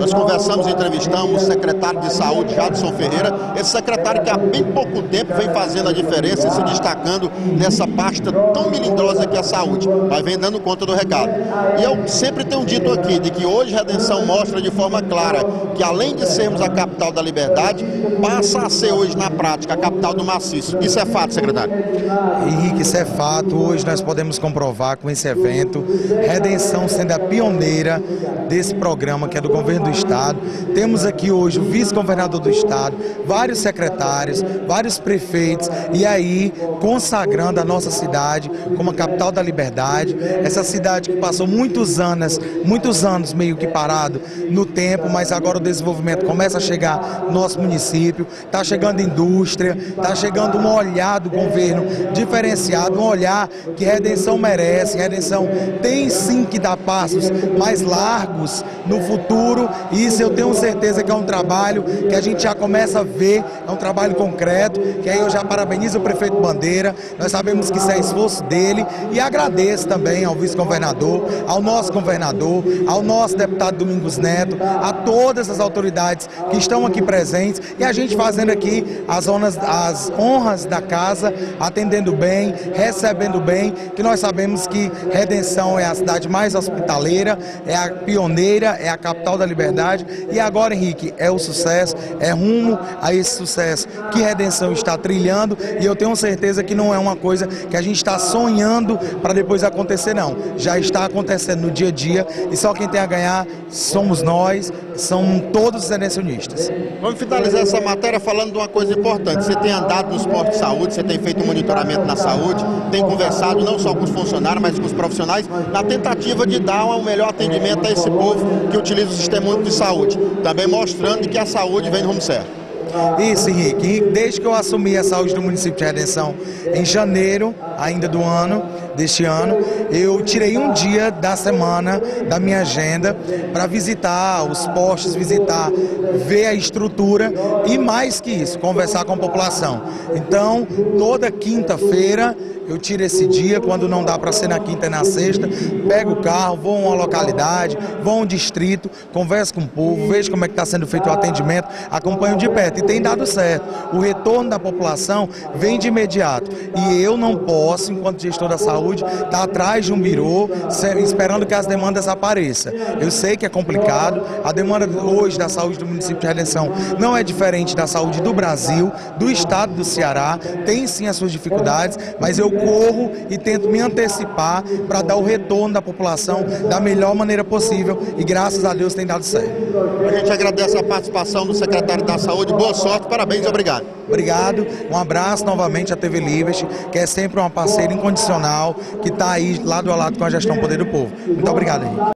Nós conversamos e entrevistamos o secretário de Saúde, Jadson Ferreira, esse secretário que há bem pouco tempo vem fazendo a diferença e se destacando nessa pasta tão melindrosa que é a saúde, mas vem dando conta do recado. E eu sempre tenho dito aqui de que hoje Redenção mostra de forma clara que além de sermos a capital da liberdade, passa a ser hoje na prática a capital do maciço. Isso é fato, secretário? Henrique, isso é fato. Hoje nós podemos comprovar com esse evento, Redenção sendo a pioneira desse programa que é do governo do estado. Temos aqui hoje o vice-governador do estado, vários secretários, vários prefeitos e aí consagrando a nossa cidade como a capital da liberdade. Essa cidade que passou muitos anos, muitos anos meio que parado no tempo, mas agora o desenvolvimento começa a chegar no nosso município, está chegando indústria, está chegando um olhar do governo diferenciado, um olhar que Redenção merece. Redenção tem sim que dar passos mais largos no futuro e isso eu tenho certeza que é um trabalho que a gente já começa a ver, é um trabalho concreto, que aí eu já parabenizo o prefeito Bandeira, nós sabemos que isso é esforço dele. E agradeço também ao vice-governador, ao nosso governador, ao nosso deputado Domingos Neto, a todas as autoridades que estão aqui presentes e a gente fazendo aqui as, as honras da casa, atendendo bem, recebendo bem, que nós sabemos que Redenção é a cidade mais hospitaleira, é a pioneira, é a capital da liberdade e agora, Henrique, é o sucesso, é rumo a esse sucesso que Redenção está trilhando e eu tenho certeza que não é uma coisa que a gente está sonhando para depois acontecer, não. Já está acontecendo no dia a dia e só quem tem a ganhar somos nós, são todos os redencionistas. Vamos finalizar essa matéria falando de uma coisa importante. Você tem andado nos postos de saúde, você tem feito monitoramento na saúde, tem conversado não só com os funcionários, mas com os profissionais, na tentativa de dar um melhor atendimento a esse povo que utiliza o sistema único de saúde. Também mostrando que a saúde vem no rumo certo. Isso, Henrique. Desde que eu assumi a saúde do município de Redenção em janeiro, ainda do ano, deste ano, eu tirei um dia da semana da minha agenda para visitar os postos, visitar, ver a estrutura e mais que isso, conversar com a população. Então, toda quinta-feira eu tiro esse dia, quando não dá para ser na quinta e na sexta, pego o carro, vou a uma localidade, vou a um distrito, converso com o povo, vejo como é que está sendo feito o atendimento, acompanho de perto e tem dado certo. O retorno da população vem de imediato e eu não posso, enquanto gestor da saúde, estar tá atrás de um birô esperando que as demandas apareçam. Eu sei que é complicado, a demanda hoje da saúde do município de Redenção não é diferente da saúde do Brasil, do estado do Ceará, tem sim as suas dificuldades, mas eu corro e tento me antecipar para dar o retorno da população da melhor maneira possível e graças a Deus tem dado certo. A gente agradece a participação do secretário da Saúde, boa sorte, parabéns e obrigado. Obrigado, um abraço novamente à TV Liberty, que é sempre uma parceira incondicional, que está aí lado a lado com a gestão Poder do Povo. Muito obrigado, Henrique.